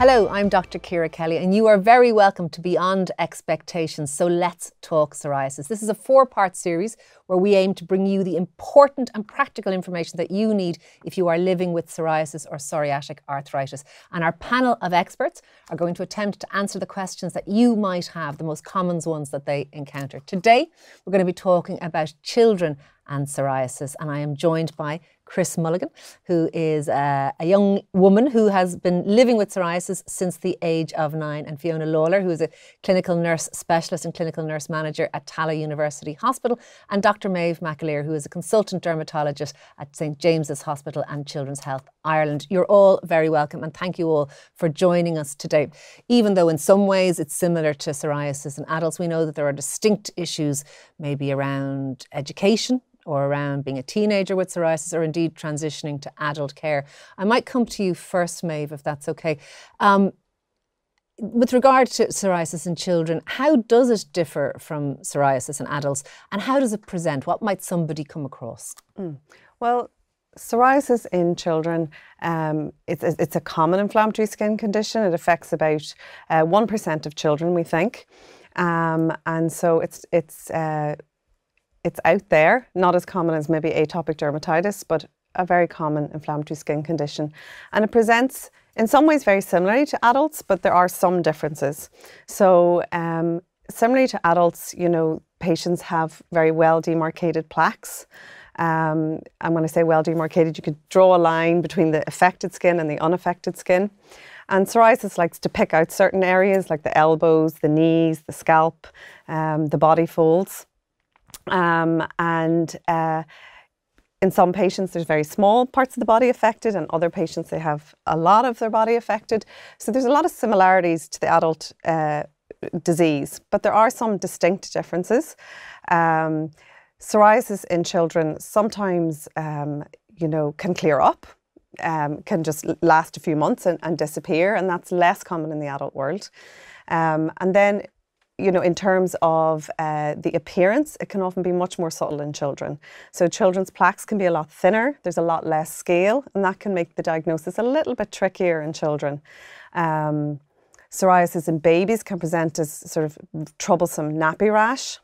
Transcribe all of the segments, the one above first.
Hello, I'm Dr. Ciara Kelly, and you are very welcome to Beyond Expectations. So let's talk psoriasis. This is a four part series where we aim to bring you the important and practical information that you need if you are living with psoriasis or psoriatic arthritis. And our panel of experts are going to attempt to answer the questions that you might have, the most common ones that they encounter. Today, we're going to be talking about children and psoriasis, and I am joined by Chris Mulligan, who is uh, a young woman who has been living with psoriasis since the age of nine, and Fiona Lawlor, who is a clinical nurse specialist and clinical nurse manager at Tallaght University Hospital, and Dr. Maeve McAleer, who is a consultant dermatologist at St James's Hospital and Children's Health Ireland. You're all very welcome, and thank you all for joining us today. Even though in some ways it's similar to psoriasis in adults, we know that there are distinct issues, maybe around education or around being a teenager with psoriasis or indeed transitioning to adult care. I might come to you first, Maeve, if that's okay. Um, with regard to psoriasis in children, how does it differ from psoriasis in adults and how does it present? What might somebody come across? Mm. Well, psoriasis in children, um, it's, it's a common inflammatory skin condition. It affects about uh, 1% of children, we think. Um, and so it's, it's uh, it's out there, not as common as maybe atopic dermatitis, but a very common inflammatory skin condition. And it presents in some ways very similarly to adults, but there are some differences. So, um, similarly to adults, you know, patients have very well demarcated plaques. Um, and when I say well demarcated, you could draw a line between the affected skin and the unaffected skin. And psoriasis likes to pick out certain areas like the elbows, the knees, the scalp, um, the body folds. Um, and uh, in some patients, there's very small parts of the body affected, and other patients, they have a lot of their body affected. So there's a lot of similarities to the adult uh, disease, but there are some distinct differences. Um, psoriasis in children sometimes, um, you know, can clear up. Um, can just last a few months and, and, disappear, and that's less common in the adult world. Um, and then you know, in terms of uh, the appearance, it can often be much more subtle in children. So children's plaques can be a lot thinner, there's a lot less scale, and that can make the diagnosis a little bit trickier in children. Um, psoriasis in babies can present as sort of troublesome nappy rash.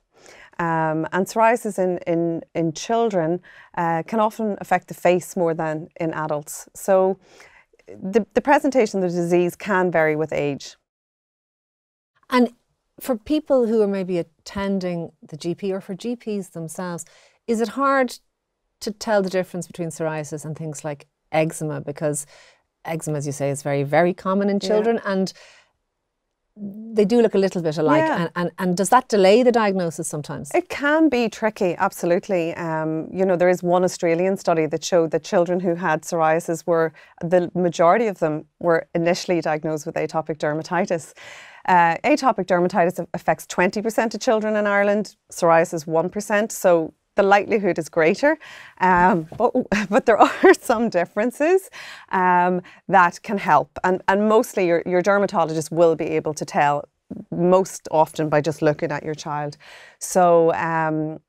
Um, and psoriasis in, in, in children uh, can often affect the face more than in adults. So the, the presentation of the disease can vary with age. And for people who are maybe attending the GP or for GPs themselves, is it hard to tell the difference between psoriasis and things like eczema? Because eczema, as you say, is very, very common in children yeah. and they do look a little bit alike. Yeah. And, and, and, does that delay the diagnosis sometimes? It can be tricky, absolutely. Um, you know, there is one Australian study that showed that children who had psoriasis were, the majority of them were initially diagnosed with atopic dermatitis. Uh, atopic dermatitis affects 20% of children in Ireland, psoriasis is 1%. So the likelihood is greater, um, but, but there are some differences um, that can help. And, and mostly your, your dermatologist will be able to tell most often by just looking at your child. So, um,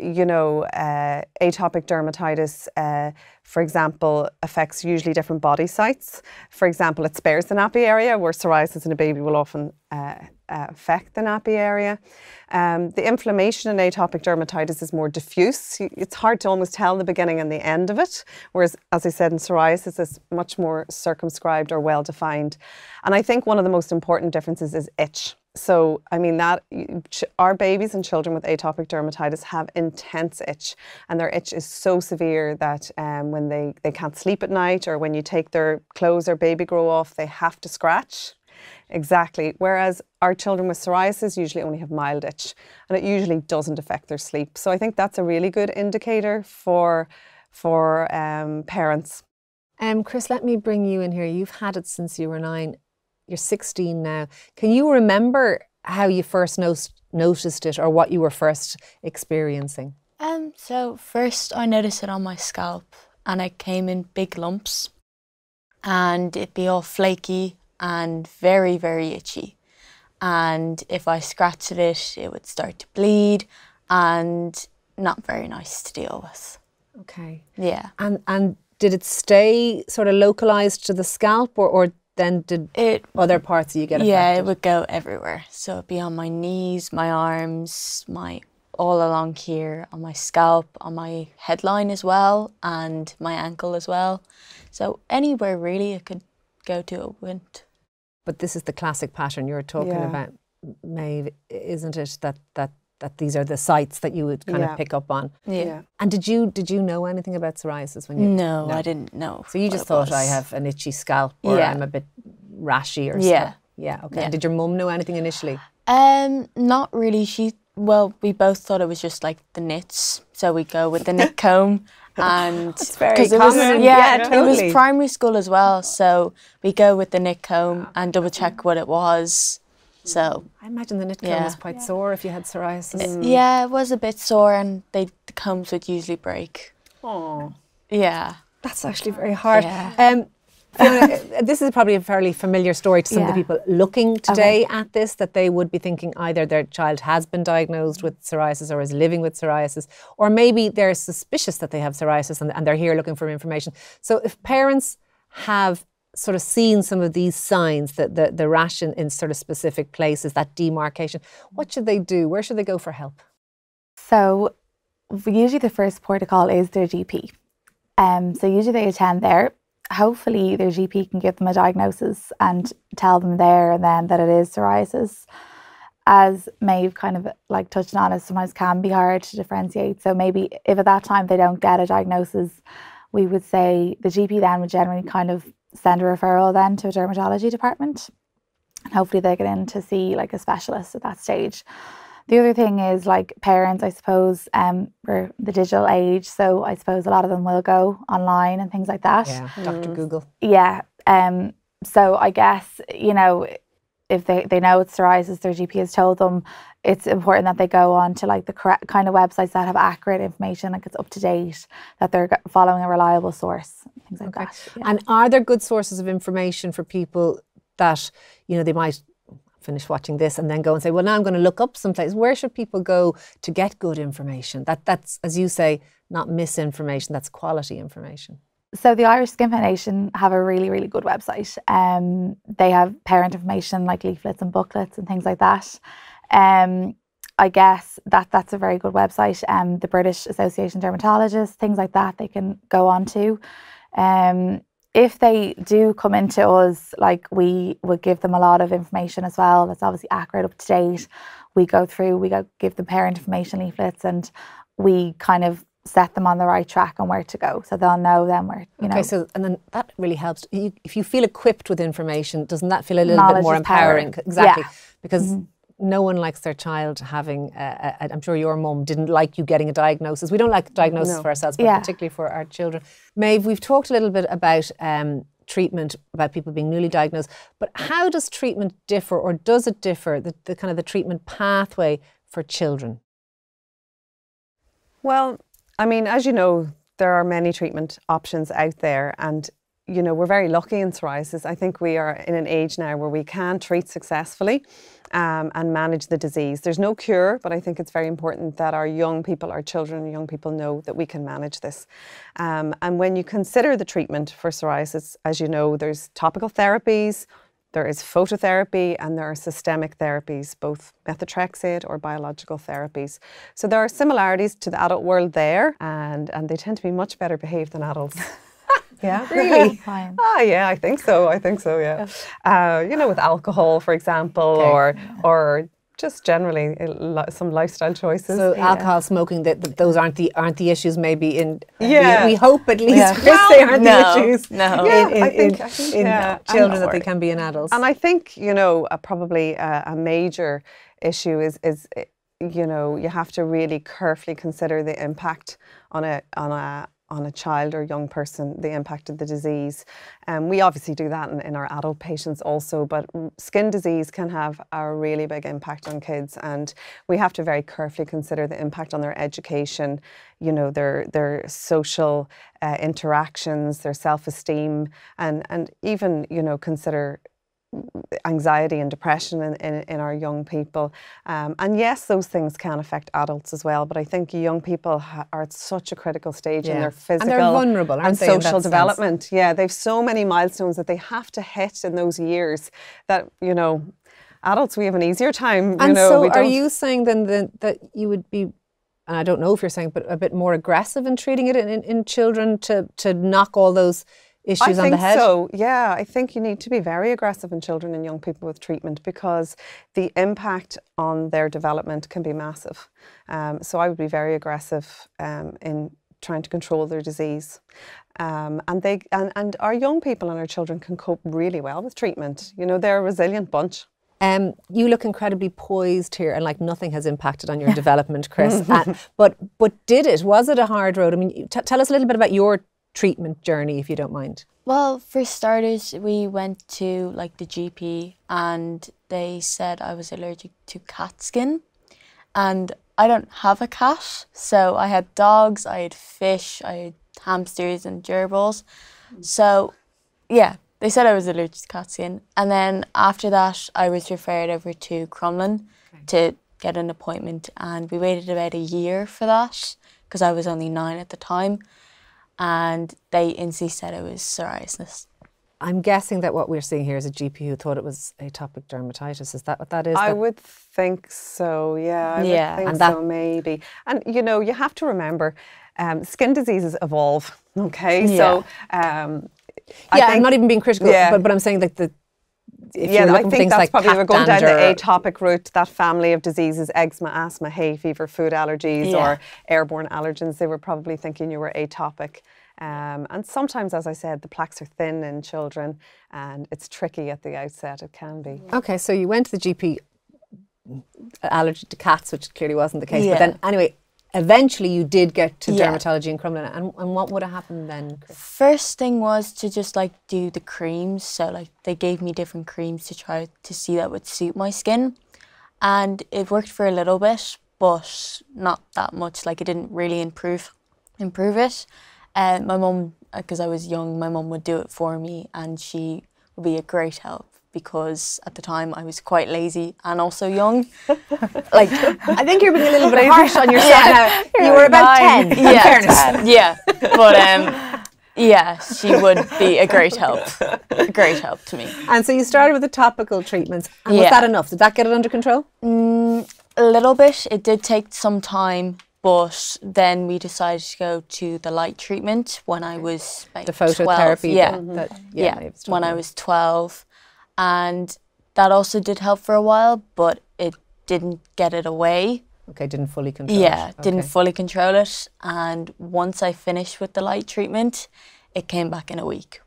you know, uh, atopic dermatitis, uh, for example, affects usually different body sites. For example, it spares the nappy area, where psoriasis in a baby will often uh, affect the nappy area. Um, the inflammation in atopic dermatitis is more diffuse. It's hard to almost tell the beginning and the end of it, whereas, as I said, in psoriasis, it's much more circumscribed or well defined. And I think one of the most important differences is itch. So, I mean, that our babies and children with atopic dermatitis have intense itch, and their itch is so severe that um, when they, they can't sleep at night or when you take their clothes or baby grow off, they have to scratch. Exactly. Whereas our children with psoriasis usually only have mild itch and it usually doesn't affect their sleep. So I think that's a really good indicator for, for um, parents. Um, Chris, let me bring you in here. You've had it since you were nine. You're 16 now. Can you remember how you first no- noticed it or what you were first experiencing? Um, so first I noticed it on my scalp and it came in big lumps and it'd be all flaky and very, very itchy. And if I scratched it, it would start to bleed and not very nice to deal with. Okay. Yeah. And and did it stay sort of localized to the scalp or, or then did It other parts of you get yeah, it would go everywhere. So it'd be on my knees, my arms, my all along here, on my scalp, on my headline as well, and my ankle as well. So anywhere really it could go to, it went. But this is the classic pattern you're talking Yeah. about, Maeve, isn't it? That that that these are the sites that you would kind Yeah. of pick up on. Yeah. And did you did you know anything about psoriasis when you? No, I didn't know. So you just thought I have an itchy scalp or Yeah. I'm a bit rashy or Yeah. stuff. Yeah. Okay. Yeah. Did your mum know anything initially? Um, not really. She well, we both thought it was just like the nits, so we go with the nit comb, and That's very 'cause it was, common. yeah, Yeah, it was primary school as well, so we go with the nit comb and double check what it was. So I imagine the nit comb Yeah. was quite sore if you had psoriasis. yeah, it was a bit sore, and they the combs would usually break. Oh. Yeah, That's actually very hard. Yeah. Um, Fiona, uh, this is probably a fairly familiar story to some of the people looking today at this, that they would be thinking either their child has been diagnosed with psoriasis or is living with psoriasis, or maybe they're suspicious that they have psoriasis and, and they're here looking for information. So if parents have sort of seen some of these signs, that the, the rash in, in sort of specific places, that demarcation, what should they do? Where should they go for help? So usually the first port of call is their GP. Um, so usually they attend there. Hopefully their GP can give them a diagnosis and tell them there and then that it is psoriasis. As Maeve kind of like touched on, it sometimes can be hard to differentiate. So maybe if at that time they don't get a diagnosis, we would say the GP then would generally kind of send a referral then to a dermatology department. And hopefully they get in to see like a specialist at that stage. The other thing is like parents, I suppose, um, we're the digital age, so I suppose a lot of them will go online and things like that. Yeah, Dr. Google. Yeah. Um, so I guess, you know, if they, they know it's psoriasis, their GP has told them, it's important that they go on to like the correct kind of websites that have accurate information, like it's up to date, that they're following a reliable source, things like oh, that. Yeah. And are there good sources of information for people that, you know, they might finish watching this and then go and say, well, now I'm going to look up someplace. Where should people go to get good information? That That's, as you say, not misinformation, that's quality information. So the Irish Skin Foundation have a really, really good website. Um, they have parent information like leaflets and booklets and things like that. Um, I guess that that's a very good website. Um, the British Association of Dermatologists, things like that, they can go on to. Um, if they do come into us, like we would give them a lot of information as well. That's obviously accurate, up to date. We go through, we go give them parent information leaflets, and we kind of set them on the right track and where to go, so they'll know then where you know. Okay, so, and then that really helps. You, if you feel equipped with information, doesn't that feel a little Knowledge bit more is power. empowering? Exactly. Yeah. Because no one likes their child having, i I'm sure your mum didn't like you getting a diagnosis. We don't like diagnosis No. for ourselves, but Yeah. particularly for our children. Maeve, we've talked a little bit about um, treatment, about people being newly diagnosed, but how does treatment differ, or does it differ, the, the kind of the treatment pathway for children? Well, I mean, as you know, there are many treatment options out there, and you know, we're very lucky in psoriasis. I think we are in an age now where we can treat successfully um, and manage the disease. There's no cure, but I think it's very important that our young people, our children, young people know that we can manage this. Um, and when you consider the treatment for psoriasis, as you know, there's topical therapies, there is phototherapy and there are systemic therapies, both methotrexate or biological therapies. So there are similarities to the adult world there, and, and they tend to be much better behaved than adults. yeah, Really? Fine. Ah, yeah, I think so. I think so. Yeah, uh, you know, with alcohol, for example, or or just generally uh, some lifestyle choices. So alcohol, smoking, that that those aren't the aren't the issues. Maybe in we- Yeah. we, hope at least Yeah. Chris, they aren't no, the issues. no. Yeah, in, in, I think- I think, in yeah. children I'm that they can be in adults. And I think you know uh, probably a, a major issue is is uh, you know you have to really carefully consider the impact on a on a on a child or young person, the impact of the disease. And we obviously do that in, in our adult patients also, but skin disease can have a really big impact on kids, and we have to very carefully consider the impact on their education, you know, their their social uh, interactions, their self esteem, and and even you know consider anxiety and depression in, in, in our young people. Um, and yes, those things can affect adults as well, but I think young people ha- are at such a critical stage in Yeah. their And physical they're vulnerable, and in social sense? development. Yeah, they've so many milestones that they have to hit in those years that, you know, adults, we have an easier time. you And know, so, are you saying then that, that you would be, and I don't know if you're saying, but a bit more aggressive in treating it in, in, in children to, to knock all those issues I on think the head? so. Yeah, I think you need to be very aggressive in children and young people with treatment because the impact on their development can be massive. Um, so I would be very aggressive um, in trying to control their disease. Um, and they and, and our young people and our children can cope really well with treatment. You know, they're a resilient bunch. Um, you look incredibly poised here, and like nothing has impacted on your development, Chris. And- but but did it? Was it a hard road? I mean, t- tell us a little bit about your treatment journey, if you don't mind. Well, for starters, we went to like the GP and they said I was allergic to cat skin. And I don't have a cat, so I had dogs, I had fish, I had hamsters and gerbils. So, yeah, they said I was allergic to cat skin. And then after that, I was referred over to Crumlin to get an appointment, and we waited about a year for that because I was only nine at the time. And they instantly said it was psoriasis. I'm guessing that what we're seeing here is a GP who thought it was atopic dermatitis. Is that what that is? I That- would think so. Yeah, I Yeah. would think And that- so. Maybe. And you know, you have to remember, um, skin diseases evolve. Okay, so um, I yeah, I'm not even being critical, Yeah. but, but I'm saying that the if yeah, I think that's like probably we're going down the atopic route. That family of diseases: eczema, asthma, hay fever, food allergies, Yeah. or airborne allergens. They were probably thinking you were atopic. Um, and sometimes, as I said, the plaques are thin in children, and it's tricky at the outset. It can be. Okay, so you went to the GP allergy to cats, which clearly wasn't the case. But then, anyway, eventually you did get to Yeah. dermatology in Crumlin. And, and what would have happened then? First thing was to just like do the creams. So like they gave me different creams to try to see that would suit my skin. And it worked for a little bit, but not that much. Like it didn't really improve improve it. And my mum, uh, because I was young, my mum would do it for me and she would be a great help because at the time I was quite lazy and also young. like I think you're being a little bit harsh on yourself now. You were about 10, in yeah, fairness. yeah, but um, yeah, she would be a great help, a great help to me. And so you started with the topical treatments. And was that enough? Did that get it under control? A little bit. It did take some time, but then we decided to go to the light treatment when I was about The 12. phototherapy Yeah, that, yeah, yeah, when I was twelve, and that also did help for a while, but it didn't get it away. Okay, didn't fully control Yeah, it. didn't fully control it. And once I finished with the light treatment, it came back in a week.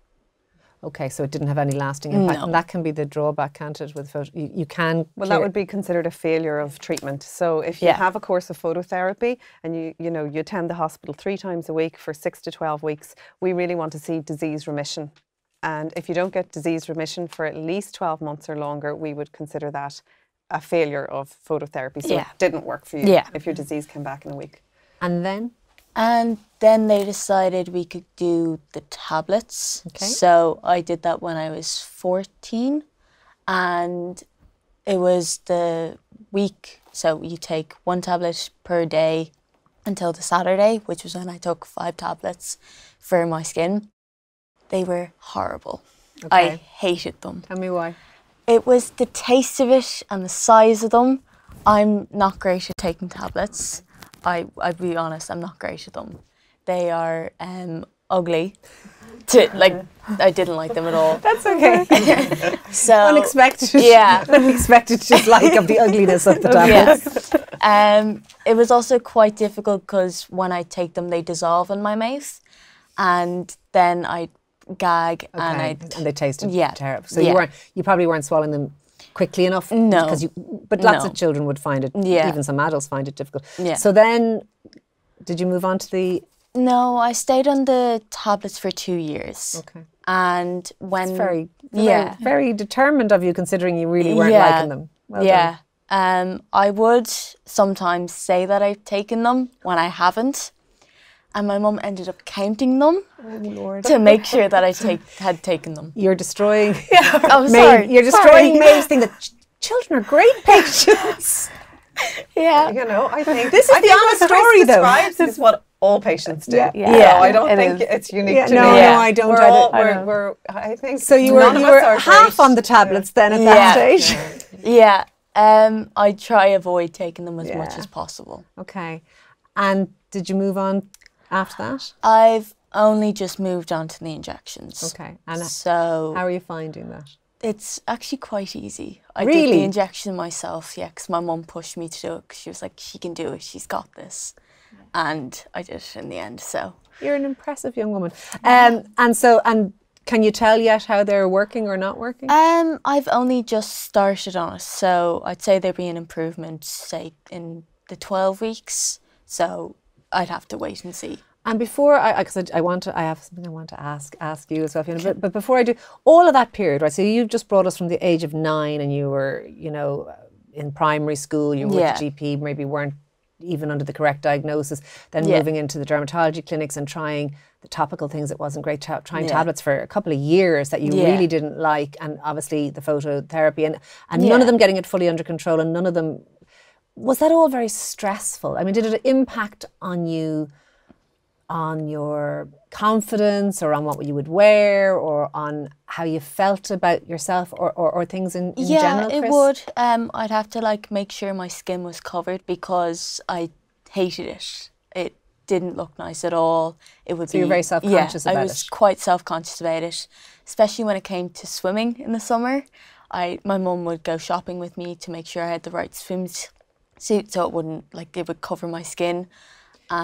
Okay, so it didn't have any lasting impact. No. And that can be the drawback, can't it, with photo? You, you can. Well, clear- that would be considered a failure of treatment. So if you Yeah. have a course of phototherapy and you you know you attend the hospital three times a week for six to twelve weeks, we really want to see disease remission. And if you don't get disease remission for at least twelve months or longer, we would consider that a failure of phototherapy. So Yeah. it didn't work for you Yeah. if your disease came back in a week. And then? And then they decided we could do the tablets. Okay. So I did that when I was 14. And it was the week. So you take one tablet per day until the Saturday, which was when I took five tablets for my skin. They were horrible. I hated them. Tell me why. It was the taste of it and the size of them. I'm not great at taking tablets. I I'd be honest, I'm not great at them. They are um, ugly. To like, I didn't like them at all. That's okay. So Unexpected. Yeah. Unexpected dislike of the ugliness of the tablets. yeah. Um, it was also quite difficult because when I take them, they dissolve in my mouth, and then I gag and I and they tasted yeah, terrible. So you weren't. You probably weren't swallowing them quickly enough. No. Because you. But lots No. of children would find it. Yeah. Even some adults find it difficult. Yeah. So then, did you move on to the? no, I stayed on the tablets for two years. Okay. And when It's very. yeah. Very, very determined of you, considering you really weren't Yeah. liking them. Well done. yeah. Um, I would sometimes say that I've taken them when I haven't. And my mum ended up counting them Oh, to make sure that I take had taken them. You're destroying. Oh, Maeve, sorry. You're destroying sorry. Maeve's thing that ch- children are great patients. Yeah. You know, I think This is I the think honest story, though. describes is what all patients do. Yeah. Yeah. So I don't it think is. it's unique Yeah, to no, me. no, Yeah. I don't. We're, I all, don't- we're, we're, I think So you were you were half great. on the tablets then at Yeah. that stage. Yeah. Um, I try avoid taking them as much as possible. Okay, and did you move on after that? I've only just moved on to the injections. Okay, and So how are you finding that? it's actually quite easy. I did Really? the injection myself, yeah, because my mum pushed me to do it 'cause she was like, she can do it, she's got this. And I did it in the end, so. You're an impressive young woman. Um, and so, and can you tell yet how they're working or not working? Um, I've only just started on it, so I'd say there'd be an improvement, say, in the 12 weeks. So I'd have to wait and see. And before I, because I, I, want to, I have something I want to ask ask you as well, Fiona. But, but before I do, all of that period, right? So you just brought us from the age of nine, and you were, you know, in primary school. You were Yeah. with the GP, maybe weren't even under the correct diagnosis. Then Yeah. moving into the dermatology clinics and trying the topical things. It wasn't great. ta- trying Yeah. tablets for a couple of years that you Yeah. really didn't like, and obviously the phototherapy, and and none of them getting it fully under control, and none of them. Was that all very stressful? I mean, did it impact on you? on your confidence or on what you would wear or on how you felt about yourself or, or, or things in, in yeah, general, it Chris? would. Um, I'd have to like make sure my skin was covered because I hated it. It didn't look nice at all. It would So be you were very self-conscious yeah, about I was it. quite self-conscious about it, especially when it came to swimming in the summer. I my mum would go shopping with me to make sure I had the right swimsuit so it wouldn't like it would cover my skin.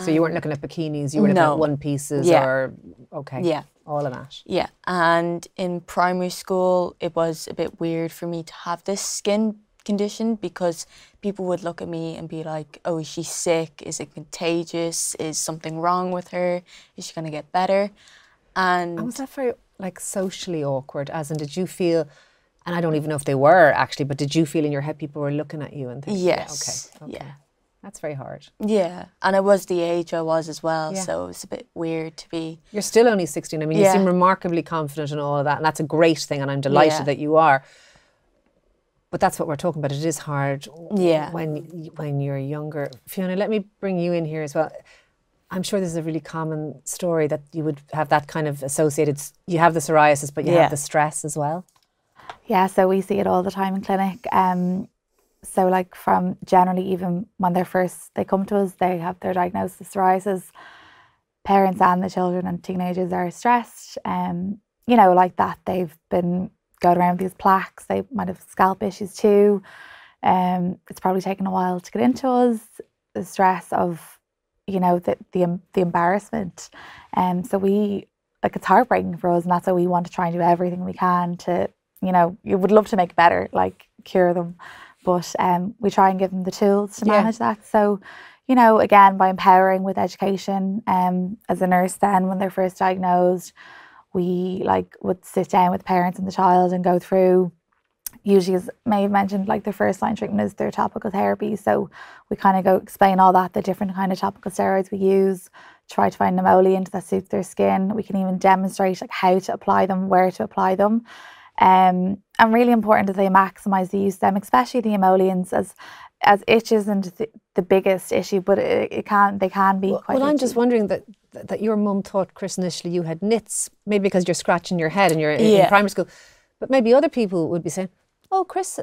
So you weren't um, looking at bikinis, you were looking No. at one pieces Yeah. or, okay, Yeah. all of that. Yeah, and in primary school, it was a bit weird for me to have this skin condition because people would look at me and be like, "Oh, is she sick? Is it contagious? Is something wrong with her? Is she gonna get better?" And And was that very like socially awkward? As in, did you feel, and I don't even know if they were actually, but did you feel in your head people were looking at you and thinking, Yes, yeah, okay, okay. yeah. That's very hard. yeah, and I was the age I was as well, Yeah. so it was a bit weird to be. You're still only 16. I mean, you seem remarkably confident in all of that, and that's a great thing, and I'm delighted Yeah. that you are. But that's what we're talking about. It is hard Yeah. when when you're younger. Fiona, let me bring you in here as well. I'm sure this is a really common story that you would have that kind of associated. You have the psoriasis, but you Yeah. have the stress as well. Yeah, so we see it all the time in clinic. Um, so like from generally even when they're first they come to us, they have their diagnosis of psoriasis. Parents and the children and teenagers are stressed. Um, you know, like that they've been going around with these plaques. They might have scalp issues too. Um, it's probably taken a while to get into us. The stress of, you know, the the the embarrassment. Um, so we like it's heartbreaking for us, and that's why we want to try and do everything we can to you know, you would love to make better, like cure them. But um, we try and give them the tools to Yeah. manage that. So, you know, again, by empowering with education, um, as a nurse, then when they're first diagnosed, we like would sit down with parents and the child and go through. Usually, as Maeve have mentioned, like their first line treatment is their topical therapy. So we kind of go explain all that, the different kind of topical steroids we use, try to find an emollient that suits their skin. We can even demonstrate like how to apply them, where to apply them. Um, and really important that they maximise the use of them, especially the emollients, as as itch isn't the, the biggest issue, but it, it can they can be Well, quite. well, I'm just wondering that that your mum thought, Chris, initially you had nits, maybe because you're scratching your head and you're in, in primary school, but maybe other people would be saying, "Oh, Chris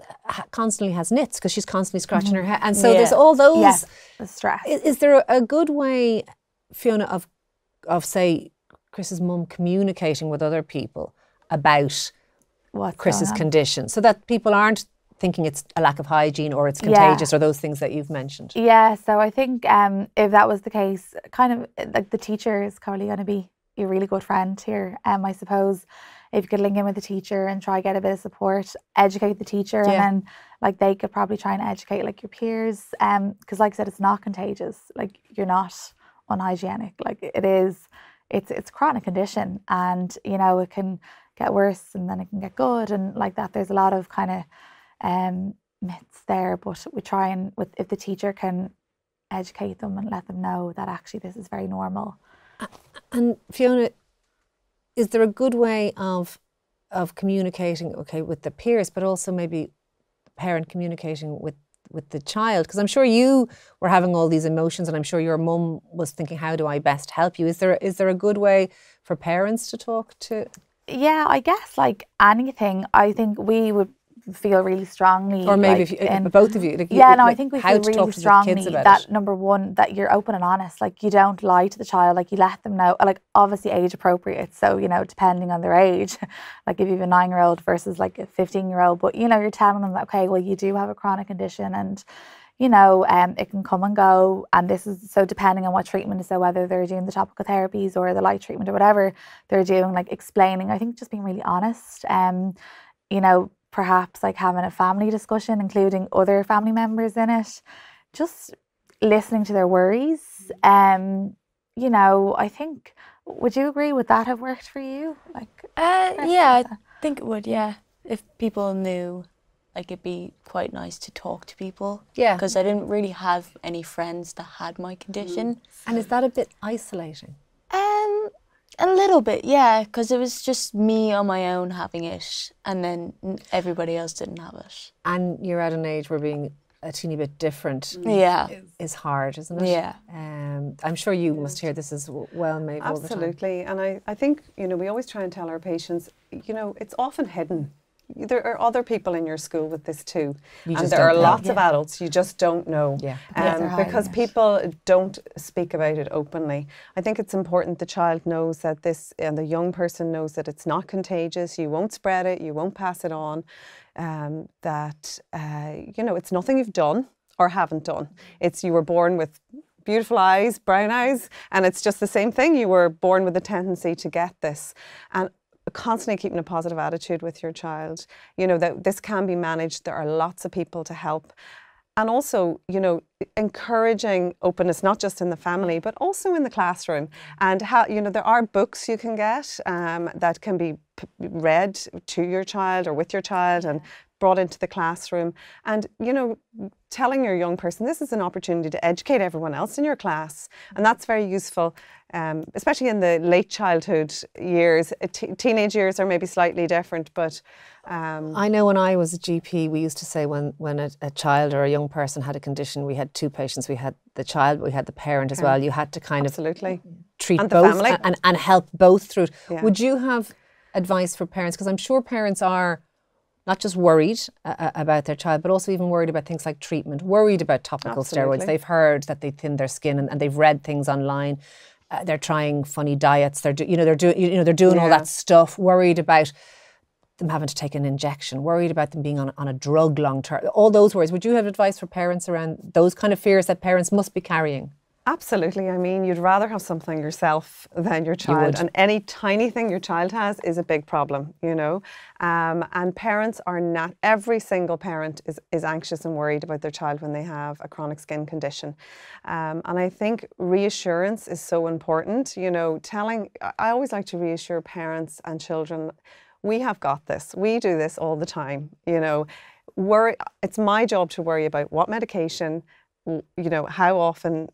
constantly has nits because she's constantly scratching her head," and so there's all those. yes, the stress. Is, is there a, a good way, Fiona, of of say Chris's mum communicating with other people about What's Chris's condition, so that people aren't thinking it's a lack of hygiene or it's Yeah. contagious or those things that you've mentioned? Yeah, so I think um, if that was the case, kind of like the teacher is probably going to be your really good friend here. Um, I suppose if you could link in with the teacher and try get a bit of support, educate the teacher, Yeah. and then like they could probably try and educate like your peers. Um, because like I said, it's not contagious. Like you're not unhygienic. Like it is. It's it's a chronic condition, and you know it can get worse and then it can get good, and like that. There's a lot of kind of um myths there, but we try and with if the teacher can educate them and let them know that actually this is very normal And Fiona, is there a good way of of communicating, okay, with the peers, but also maybe the parent communicating with with the child? Because I'm sure you were having all these emotions, and I'm sure your mum was thinking, "How do I best help you?" Is there is there a good way for parents to talk to? Yeah, I guess like anything, I think we would feel really strongly. Or maybe like, if you, in- both of you. Like, yeah, you- no, I think we feel to really strongly kids about that it. number one, that you're open and honest. Like you don't lie to the child. Like you let them know. Like obviously age appropriate. So you know, depending on their age, like if you have a nine year old versus like a fifteen year old, but you know, you're telling them that okay, well, you do have a chronic condition and. You know, um, it can come and go, and this is so depending on what treatment. Is so whether they're doing the topical therapies or the light treatment or whatever they're doing, like explaining. I think just being really honest. Um, you know, perhaps like having a family discussion, including other family members in it, just listening to their worries. Um, you know, I think would you agree would that have worked for you? Like Uh, yeah, I think it would. Yeah, if people knew, like it'd be quite nice to talk to people. Yeah. because I didn't really have any friends that had my condition. And is that a bit isolating? Um, a little bit, yeah, because it was just me on my own having it, and then everybody else didn't have it. And you're at an age where being a teeny bit different Yeah, is hard, isn't it? Yeah. Um, I'm sure you must hear this as w- well, Maeve, all the time. Absolutely. And I, I think, you know, we always try and tell our patients, you know, it's often hidden. There are other people in your school with this too. You and there are know. lots of adults you just don't know. Yeah. Yeah, Um, because people don't speak about it openly. I think it's important the child knows that this, and the young person knows that it's not contagious, you won't spread it, you won't pass it on, um, that, uh, you know, it's nothing you've done or haven't done. It's you were born with beautiful eyes, brown eyes, and it's just the same thing. You were born with a tendency to get this. And constantly keeping a positive attitude with your child. You know, that this can be managed. There are lots of people to help. And also, you know, encouraging openness, not just in the family, but also in the classroom. And how, you know, there are books you can get um, that can be read to your child or with your child and brought into the classroom. And, you know, telling your young person this is an opportunity to educate everyone else in your class. And that's very useful, um, especially in the late childhood years. Uh, teenage years are maybe slightly different, but um, I know when I was a GP, we used to say when, when a, a child or a young person had a condition, we had two patients. We had the child, but we had the parent as well. You had to kind of absolutely. treat And the both family. and, and help both through it. Yeah. Would you have advice for parents? Because I'm sure parents are not just worried uh, uh, about their child, but also even worried about things like treatment, worried about topical steroids. They've heard that they thin their skin and, and they've read things online. Uh, they're trying funny diets. They're do, you know they're doing you know they're doing all that stuff. Worried about them having to take an injection. Worried about them being on on a drug long term. All those worries. Would you have advice for parents around those kind of fears that parents must be carrying? Absolutely. I mean, you'd rather have something yourself than your child. would. And any tiny thing your child has is a big problem, you know. Um, and parents are not, every single parent is, is anxious and worried about their child when they have a chronic skin condition. Um, and I think reassurance is so important. You know, telling, I- I always like to reassure parents and children we have got this. We do this all the time, you know. Worry, it's my job to worry about what medication, you know, how often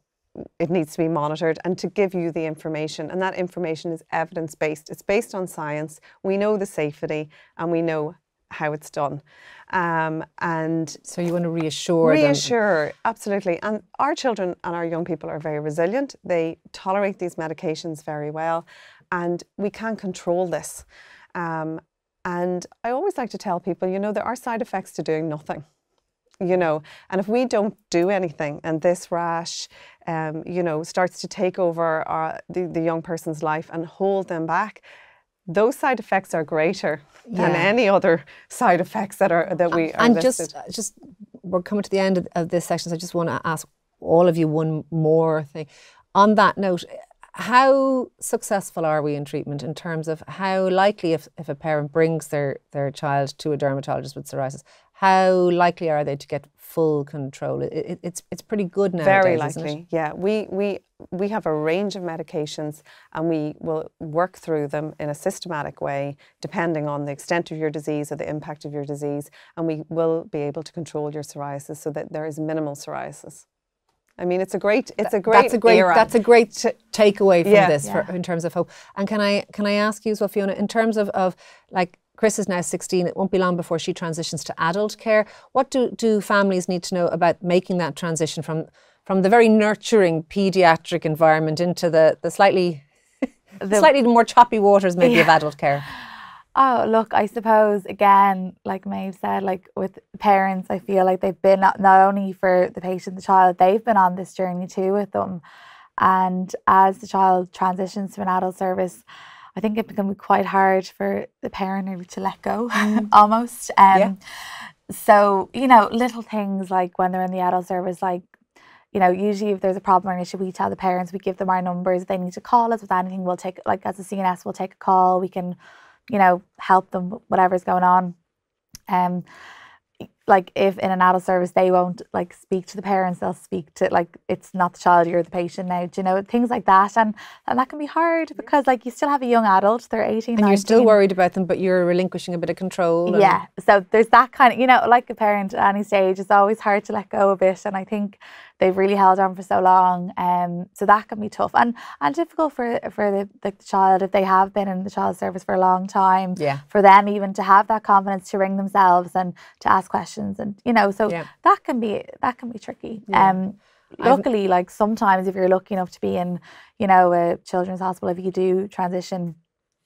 it needs to be monitored and to give you the information. And that information is evidence based. It's based on science. We know the safety and we know how it's done. Um, and So you want to reassure them. reassure, absolutely. And our children and our young people are very resilient. They tolerate these medications very well. And we can control this. Um, and I always like to tell people, you know, there are side effects to doing nothing you know and if we don't do anything and this rash um, you know starts to take over our, the, the young person's life and hold them back those side effects are greater than Yeah. any other side effects that are that we are and listed. just uh, just we're coming to the end of, of this section so i just want to ask all of you one more thing on that note how successful are we in treatment in terms of how likely if, if a parent brings their, their child to a dermatologist with psoriasis how likely are they to get full control it, it, it's it's pretty good nowadays very isn't it? likely yeah we we we have a range of medications and we will work through them in a systematic way depending on the extent of your disease or the impact of your disease and we will be able to control your psoriasis so that there is minimal psoriasis I mean, it's a great, it's a great, that's a great era. that's a great t- takeaway from Yeah. this for, in terms of hope. And can I can I ask you as well, Fiona, in terms of of like Chris is now 16. It won't be long before she transitions to adult care. What do do families need to know about making that transition from from the very nurturing pediatric environment into the the slightly slightly more choppy waters maybe of adult care? Oh, look, I suppose again, like Maeve said, like with parents, I feel like they've been not not only for the patient, the child, they've been on this journey too with them. And as the child transitions to an adult service, I think it can be quite hard for the parent to let go almost. Um, Yeah. So, you know, little things like when they're in the adult service, like you know, usually if there's a problem or an issue, we tell the parents, we give them our numbers. If they need to call us with anything, we'll take, like as a CNS, we'll take a call. We can, you know, help them whatever's going on. Um, like if in an adult service they won't like speak to the parents, they'll speak to like it's not the child, you're the patient now. Do you know things like that, and and that can be hard because like you still have a young adult, they're 18, And you're still worried about them, but you're relinquishing a bit of control. and- Yeah. So there's that kind of, you know, like a parent at any stage, it's always hard to let go a bit. And I think they've really held on for so long. Um, so that can be tough and, and difficult for for the, the child if they have been in the child service for a long time. Yeah. For them even to have that confidence to ring themselves and to ask questions and you know, so Yeah. that can be that can be tricky. Yeah. Um luckily like sometimes if you're lucky enough to be in, you know, a children's hospital, if you do transition,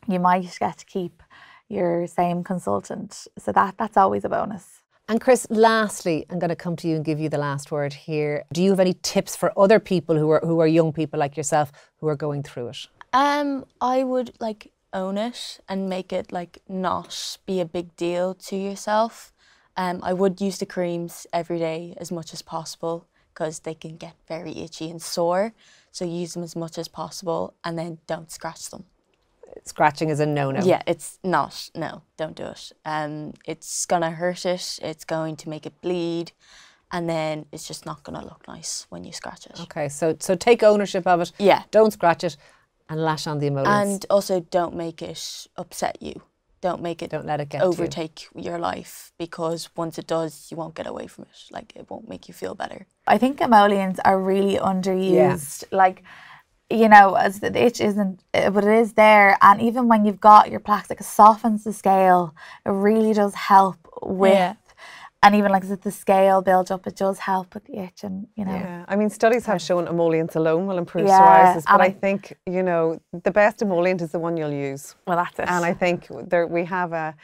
you might get to keep your same consultant. So that that's always a bonus. And Chris, lastly, I'm going to come to you and give you the last word here. Do you have any tips for other people who are who are young people like yourself who are going through it? Um, I would like own it and make it like not be a big deal to yourself. Um, I would use the creams every day as much as possible because they can get very itchy and sore. So use them as much as possible and then don't scratch them. Scratching is a no-no. Yeah, it's not. No, don't do it. Um, it's gonna hurt it. It's going to make it bleed, and then it's just not gonna look nice when you scratch it. Okay, so so take ownership of it. Yeah. Don't scratch it, and lash on the emollients. And also, don't make it upset you. Don't make it Don't let it get to you. overtake your life because once it does, you won't get away from it. Like it won't make you feel better. I think emollients are really underused. Like, you know, as the itch isn't, uh, but it is there. And even when you've got your plaques, like it softens the scale. It really does help with. Yeah. And even like the scale builds up, it does help with the itch, and you know, Yeah, I mean, studies have shown emollients alone will improve Yeah, psoriasis, but I, I- think you know the best emollient is the one you'll use. well, that's it. And I think there we have a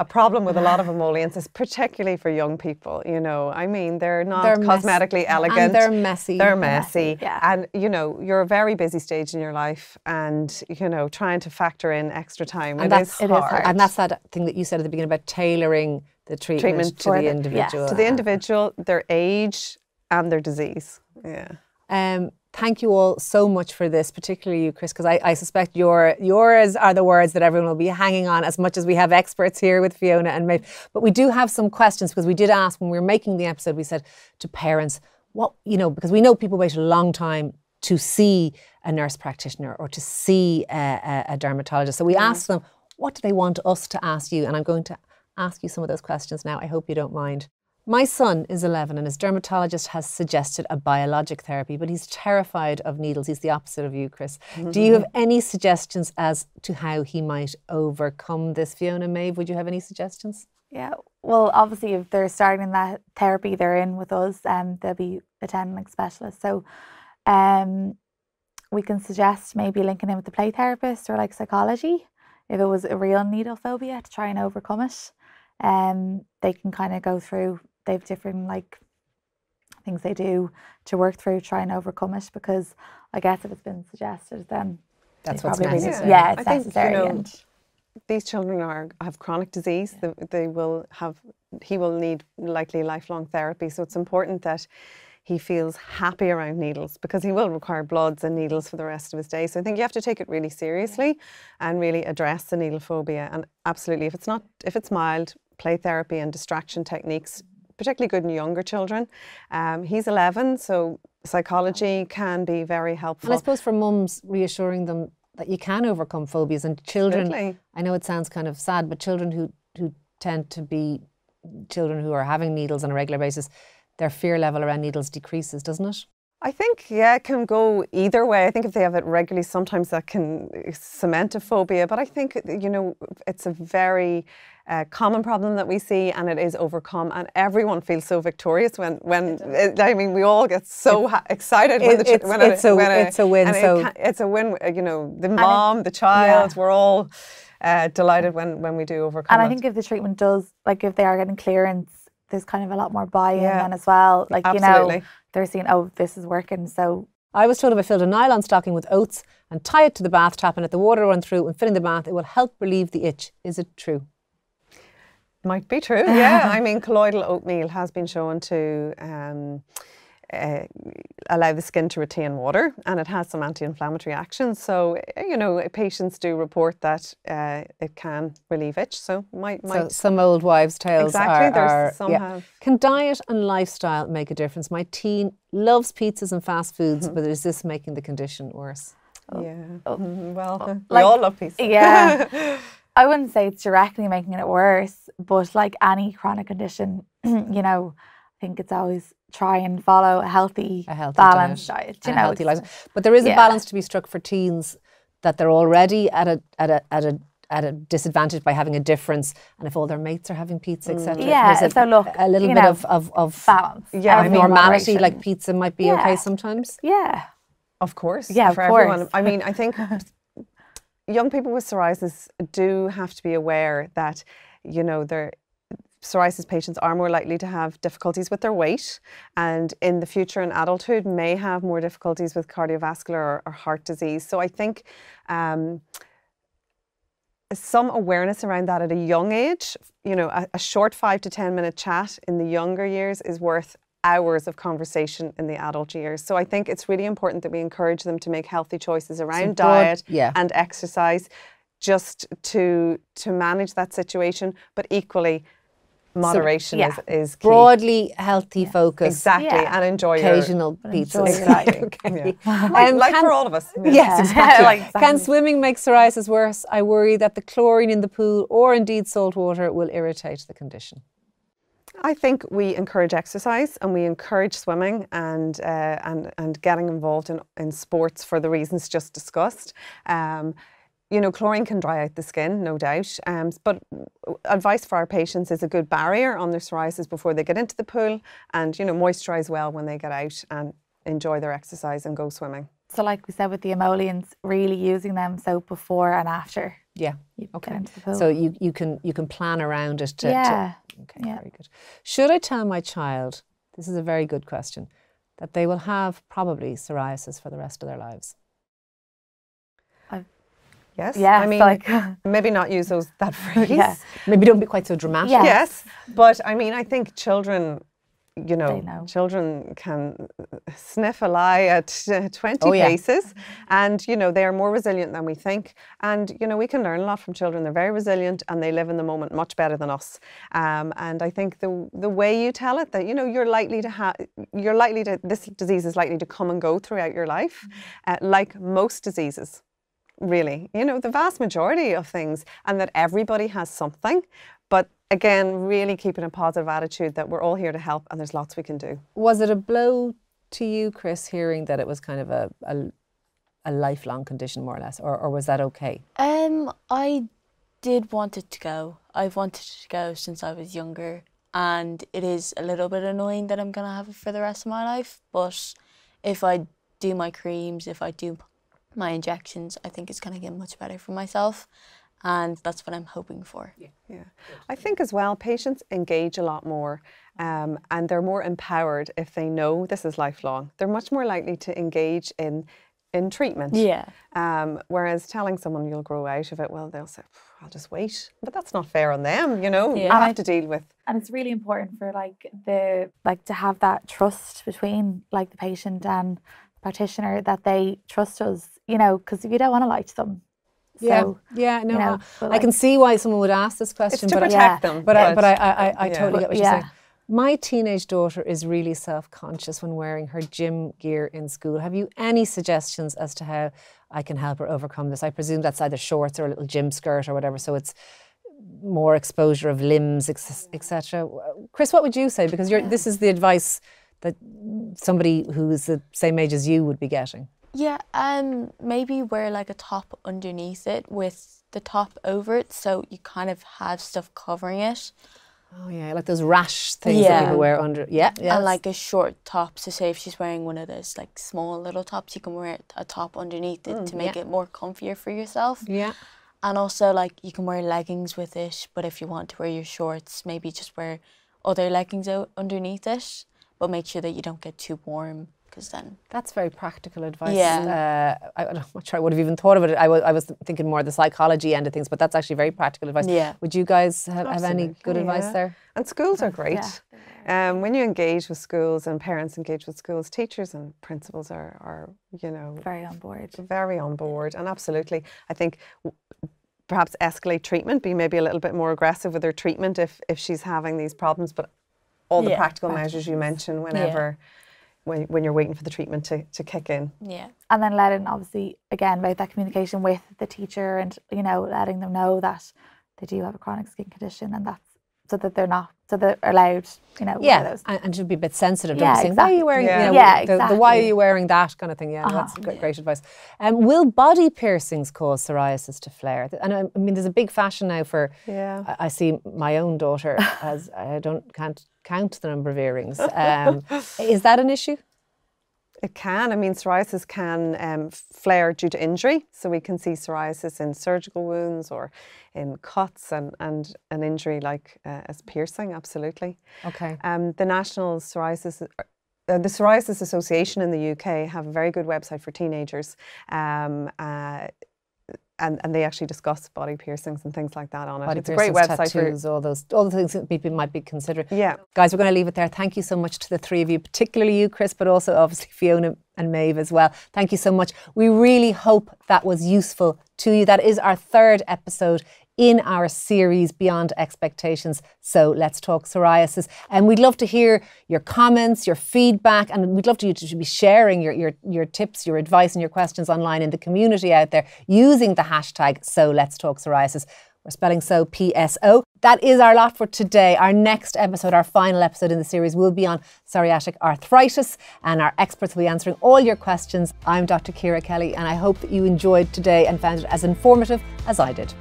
a problem with a lot of emollients, is particularly for young people. You know, I mean, they're not They're cosmetically elegant. and they're messy. They're They're messy. yeah. And you know, you're a very busy stage in your life, and you know, trying to factor in extra time. And it is that's- It is hard. hard. And that's that thing that you said at the beginning about tailoring the treatment, Treatment to for the the- yeah, individual. to the individual, their age, and their disease. Yeah. Um, thank you all so much for this, particularly you, Chris, because I, I suspect your yours are the words that everyone will be hanging on as much as we have experts here with Fiona and Maeve. But we do have some questions because we did ask when we were making the episode, we said to parents, what, you know, because we know people wait a long time to see a nurse practitioner or to see a, a, a dermatologist. So we asked them, what do they want us to ask you? And I'm going to ask you some of those questions now. I hope you don't mind. My son is 11 and his dermatologist has suggested a biologic therapy, but he's terrified of needles. He's the opposite of you, Chris. Do you have any suggestions as to how he might overcome this? Fiona Maeve, would you have any suggestions? Yeah. Well, obviously, if they're starting that therapy, they're in with us, and they'll be attending like specialists. So, um, we can suggest maybe linking in with the play therapist or like psychology if it was a real needle phobia to try and overcome it. Um, they can kind of go through. They have different like things they do to work through, try and overcome it. Because I guess if it's been suggested, then That's what's probably really- necessary. Yeah, it's I think, you necessary. know, and these children are have chronic disease. They, they will have he will need likely lifelong therapy. So it's important that he feels happy around needles because he will require bloods and needles for the rest of his day. So I think you have to take it really seriously and really address the needle phobia. And absolutely, if it's not if it's mild, play therapy and distraction techniques, particularly good in younger children. Um, he's 11, so psychology can be very helpful. And I suppose for mums, reassuring them that you can overcome phobias and children. Absolutely. I know it sounds kind of sad, but children who, who tend to be children who are having needles on a regular basis, their fear level around needles decreases, doesn't it? I think, yeah, it can go either way. I think if they have it regularly, sometimes that can cement a phobia. But I think, you know, it's a very uh, common problem that we see and it is overcome. And everyone feels so victorious when, when it, I mean, we all get so ha- excited when, It- the, ch- it's- when it's a- when it's a win, so- it's a win, you know, the mom, the child, we're all uh, delighted when, when we do overcome And I it. think if the treatment does, like if they are getting clearance, there's kind of a lot more buy-in Yeah. then as well. Like you know, they're seeing, oh, this is working. So I was told if I filled a nylon stocking with oats and tie it to the bath tap and let the water run through and fill in the bath, it will help relieve the itch. Is it true? Might be true, yeah. I mean, colloidal oatmeal has been shown to um, uh, allow the skin to retain water and it has some anti inflammatory action. So, uh, you know, patients do report that uh, it can relieve itch. So, might, So some old wives' tales Exactly, are, there's are- some have- Can diet and lifestyle make a difference? My teen loves pizzas and fast foods, Mm-hmm. but is this making the condition worse? yeah. Mhm, Well, we oh, like- all love pizza. yeah, I wouldn't say it's directly making it worse, but like any chronic condition, you know, I think it's always try and follow a healthy, A healthy balanced diet, diet. you a know, healthy it's- lifestyle. But there is a balance to be struck for teens that they're already at a at a at a at a disadvantage by having a difference, and if all their mates are having pizza, etc. Mm. Yeah, there's a, so look, a little bit know, of of, of balance. Yeah, of mean, everything in normality, moderation. like pizza might be okay sometimes. yeah, Of course. Yeah, of for everyone. I mean, I think young people with psoriasis do have to be aware that, you know, their psoriasis patients are more likely to have difficulties with their weight and in the future in adulthood may have more difficulties with cardiovascular or, or heart disease. So I think um, some awareness around that at a young age, you know, a, a short five to 10 minute chat in the younger years is worth hours of conversation in the adult years. So I think it's really important that we encourage them to make healthy choices around diet yeah. and exercise just to to manage that situation, but equally moderation yeah. is, is key. Broadly healthy focus. Exactly, Yeah. and enjoy Occasional enjoy pizzas. your life. okay. Like, Um, like can- for all of us. Yes, exactly. Like, Can swimming make psoriasis worse? I worry that the chlorine in the pool or indeed salt water will irritate the condition. I think we encourage exercise and we encourage swimming and uh, and and getting involved in, in sports for the reasons just discussed. Um, you know, chlorine can dry out the skin, no doubt. Um, but advice for our patients is a good barrier on their psoriasis before they get into the pool, and you know, moisturise well when they get out and enjoy their exercise and go swimming. So, like we said with the emollients, really using them so before and after Yeah. you Okay. get into the pool. So you, you can you can plan around it. To, to- yeah, okay. yeah. Very good. Should I tell my child? This is a very good question. That they will have probably psoriasis for the rest of their lives. Yes. yeah. I mean, like maybe not use those that phrase. Yeah. Maybe don't be quite so dramatic. Yeah. Yes, but I mean, I think children, you know, know. children can sniff a lie at uh, 20 Oh, yeah. paces and, you know, they are more resilient than we think. And, you know, we can learn a lot from children. They're very resilient and they live in the moment much better than us. Um, and I think the, the way you tell it that, you know, you're likely to have, you're likely to, this disease is likely to come and go throughout your life, uh, like most diseases really, you know, the vast majority of things, and that everybody has something. But again, really keeping a positive attitude that we're all here to help and there's lots we can do. Was it a blow to you, Chris, hearing that it was kind of a, a, a lifelong condition, more or less, or, or was that okay? Um, I did want it to go. I've wanted it to go since I was younger, and it is a little bit annoying that I'm gonna have it for the rest of my life. But if I do my creams, if I do my injections, I think it's gonna get much better for myself, and that's what I'm hoping for. Yeah. I think as well, patients engage a lot more um, and they're more empowered if they know this is lifelong. They're much more likely to engage in in treatment. Yeah. Um, whereas telling someone you'll grow out of it, well, they'll say, I'll just wait. But that's not fair on them, you know. You Yeah. have to deal with and it's really important for like the like to have that trust between like the patient and the practitioner that they trust us you know because you don't want to lie to them Yeah, so yeah, no, you know, but I can like- see why someone would ask this it's question, to but I, Yeah. them. but I, but I, I, I, I yeah. totally get what you're Yeah. saying. My teenage daughter is really self-conscious when wearing her gym gear in school. Have you any suggestions as to how I can help her overcome this? I presume that's either shorts or a little gym skirt or whatever, so it's more exposure of limbs, etc. Chris, what would you say? Because you're, this is the advice that somebody who's the same age as you would be getting? Yeah, um, maybe wear like a top underneath it with the top over it, so you kind of have stuff covering it. Oh yeah, like those rash things that people wear under. Yeah, yeah. And like a short top. So say if she's wearing one of those like small little tops, you can wear a top underneath it to make yeah. it more comfier for yourself. yeah. And also like you can wear leggings with it, but if you want to wear your shorts, maybe just wear other leggings out underneath it, but make sure that you don't get too warm because then That's very practical advice. Yeah. Uh, I, I'm not sure I would have even thought of it. I wa- I was thinking more of the psychology end of things, but that's actually very practical advice. Yeah. Would you guys have, have any good Absolutely, advice there? And schools are great. Yeah. Um, when you engage with schools and parents engage with schools, teachers and principals are, are you know, Very on board. very on board. And absolutely, I think w- perhaps escalate treatment, be maybe a little bit more aggressive with her treatment if, if she's having these problems. But all the Yeah, practical measures you mentioned whenever, when, when you're waiting for the treatment to, to kick in. yeah. And then letting obviously again about that communication with the teacher and you know letting them know that they do have a chronic skin condition and that's so that they're not so that they're allowed you know Yeah, those. and, and should be a bit sensitive. Don't Yeah, be saying, why are you wearing, Yeah. you know, Yeah, the, the why are you wearing that kind of thing. Yeah, Uh-huh. that's great, great advice. Um, will body piercings cause psoriasis to flare? And I, I mean, there's a big fashion now for, Yeah. I, I see my own daughter as I don't, can't count the number of earrings. Um, is that an issue? It can. I mean, psoriasis can um, flare due to injury. So we can see psoriasis in surgical wounds or in cuts and, and an injury like uh, as piercing, absolutely. Okay. Um, the National Psoriasis, uh, the Psoriasis Association in the UK have a very good website for teenagers. Um, uh, and, and they actually discuss body piercings and things like that on it. Body it's a great website tattoos, all those, all the things that people might be considering. yeah. Guys, we're going to leave it there. Thank you so much to the three of you, particularly you, Chris, but also obviously Fiona and Maeve as well. Thank you so much. We really hope that was useful to you. That is our third episode in our series Beyond Expectations. So let's talk psoriasis. And we'd love to hear your comments, your feedback, and we'd love to you to be sharing your, your, your tips, your advice, and your questions online in the community out there using the hashtag So Let's Talk Psoriasis. We're spelling so PSO. That is our lot for today. Our next episode, our final episode in the series, will be on psoriatic arthritis, and our experts will be answering all your questions. I'm Dr. Ciara Kelly, and I hope that you enjoyed today and found it as informative as I did.